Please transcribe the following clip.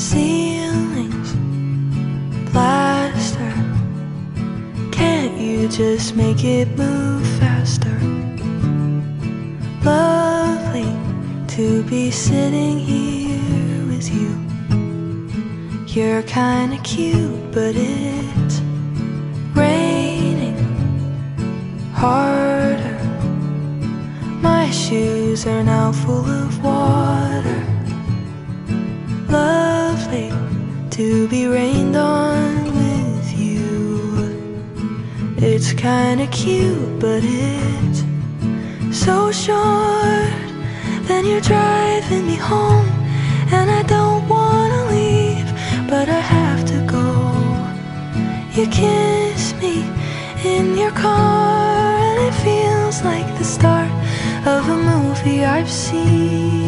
ceilings plaster. Can't you just make it move faster? Lovely to be sitting here with you. You're kinda cute, but it's raining harder. My shoes are now full of water. To be rained on with you. It's kinda cute, but it's so short. Then you're driving me home, and I don't wanna leave, but I have to go. You kiss me in your car, and it feels like the start of a movie I've seen.